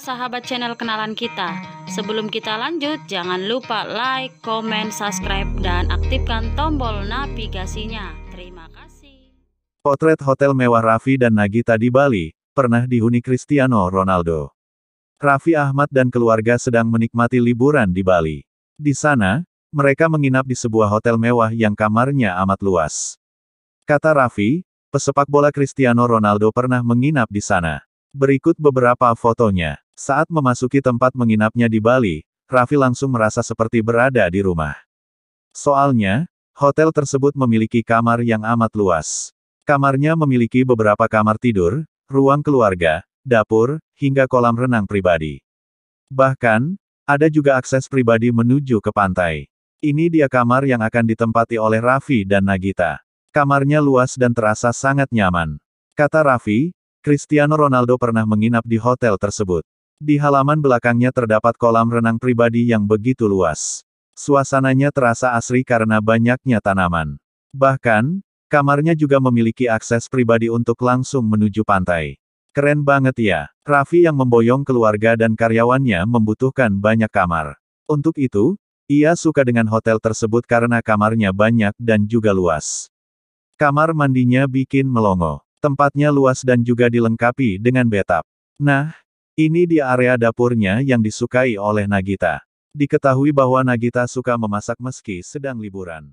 sahabat channel kenalan kita. Sebelum kita lanjut, jangan lupa like, komen, subscribe, dan aktifkan tombol navigasinya. Terima kasih. Potret hotel mewah Raffi dan Nagita di Bali, pernah dihuni Cristiano Ronaldo. Raffi Ahmad dan keluarga sedang menikmati liburan di Bali. Di sana, mereka menginap di sebuah hotel mewah yang kamarnya amat luas. Kata Raffi, pesepak bola Cristiano Ronaldo pernah menginap di sana. Berikut beberapa fotonya. Saat memasuki tempat menginapnya di Bali, Raffi langsung merasa seperti berada di rumah. Soalnya, hotel tersebut memiliki kamar yang amat luas. Kamarnya memiliki beberapa kamar tidur, ruang keluarga, dapur, hingga kolam renang pribadi. Bahkan, ada juga akses pribadi menuju ke pantai. Ini dia kamar yang akan ditempati oleh Raffi dan Nagita. Kamarnya luas dan terasa sangat nyaman. Kata Raffi, Cristiano Ronaldo pernah menginap di hotel tersebut. Di halaman belakangnya terdapat kolam renang pribadi yang begitu luas. Suasananya terasa asri karena banyaknya tanaman. Bahkan, kamarnya juga memiliki akses pribadi untuk langsung menuju pantai. Keren banget ya. Raffi yang memboyong keluarga dan karyawannya membutuhkan banyak kamar. Untuk itu, ia suka dengan hotel tersebut karena kamarnya banyak dan juga luas. Kamar mandinya bikin melongo. Tempatnya luas dan juga dilengkapi dengan bathtub. Nah, ini di area dapurnya yang disukai oleh Nagita. Diketahui bahwa Nagita suka memasak meski sedang liburan.